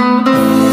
Música